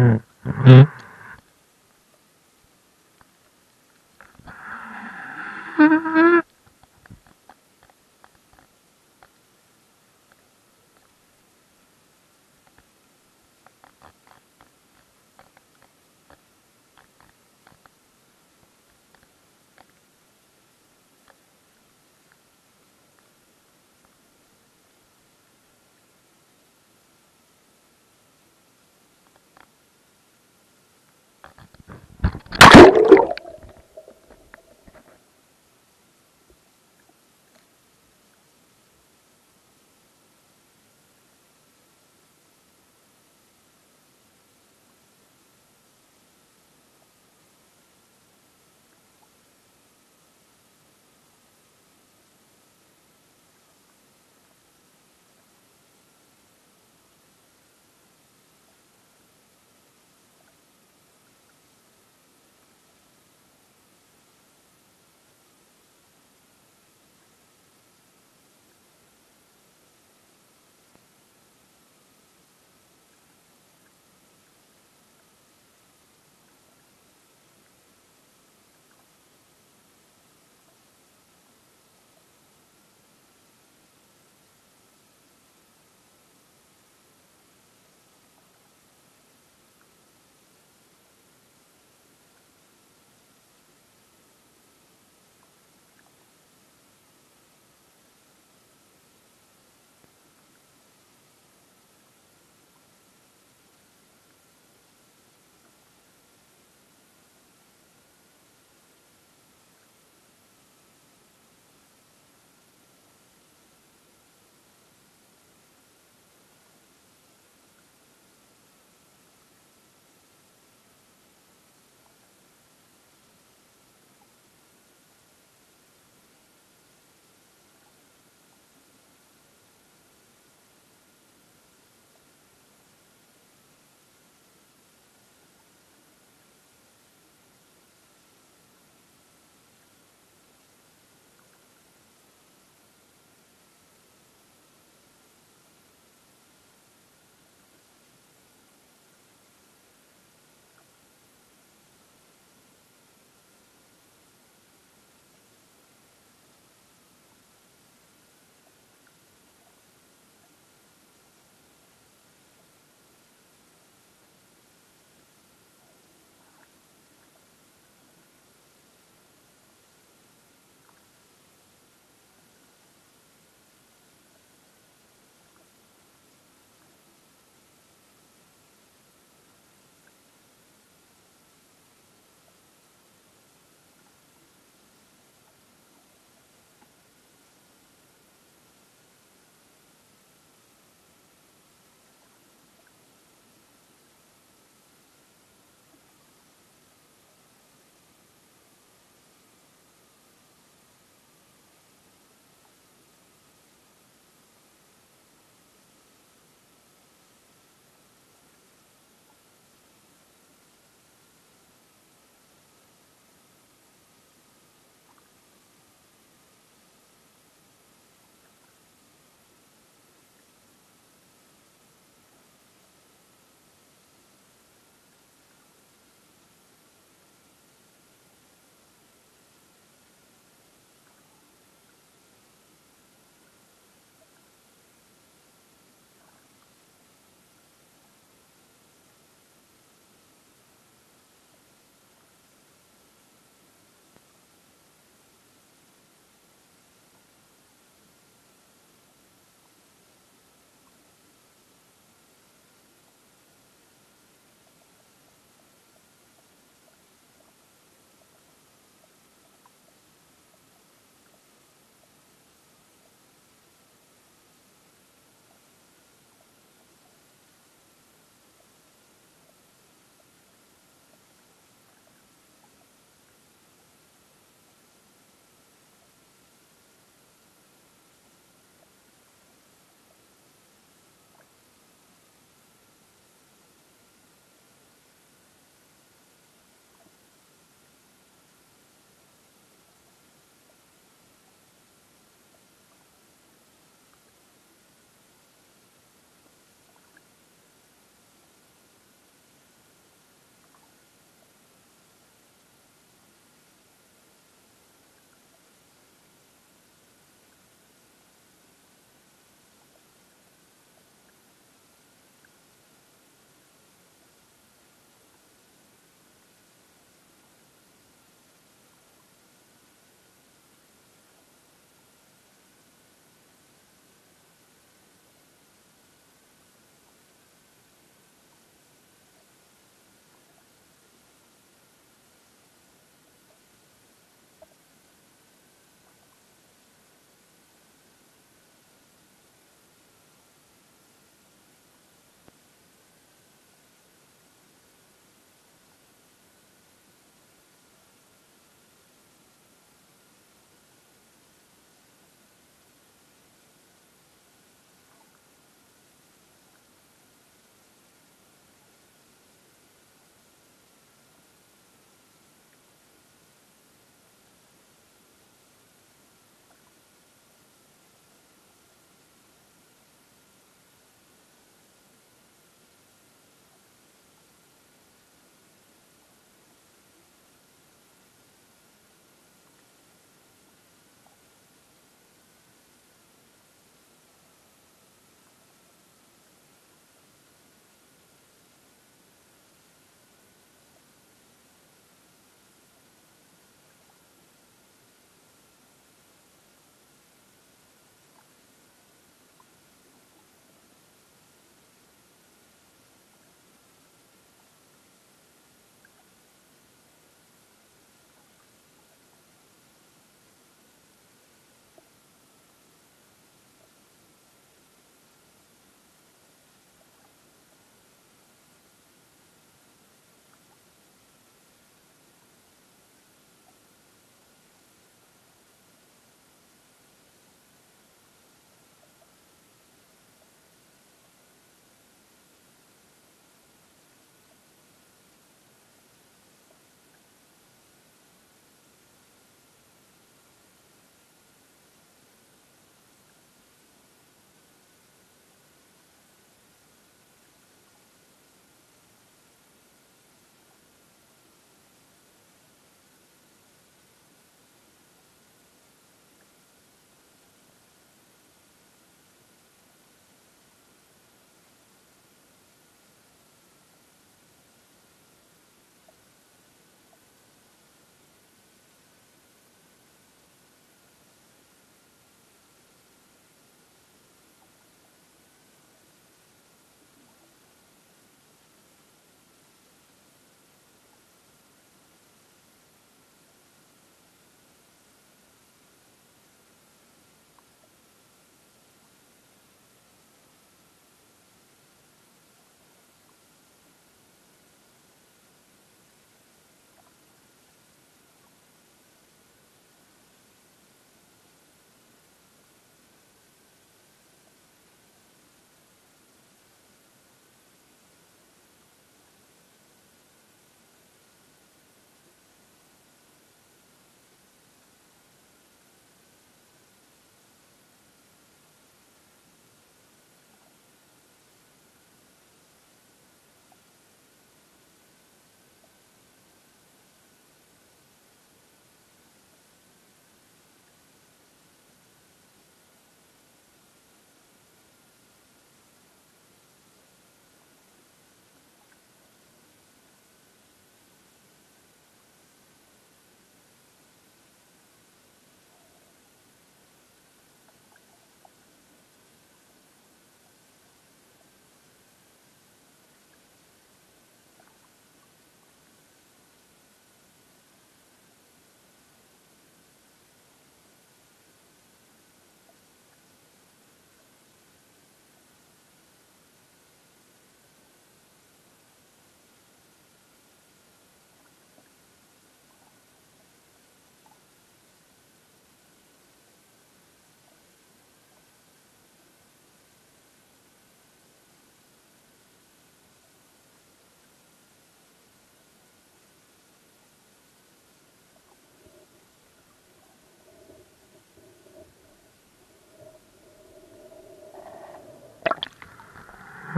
Mm.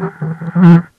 Mm-hmm.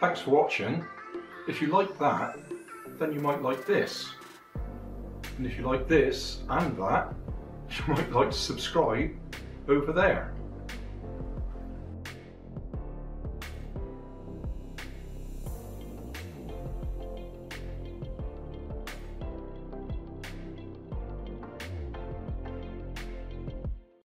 Thanks for watching. If you like that, then you might like this. And if you like this and that, you might like to subscribe over there.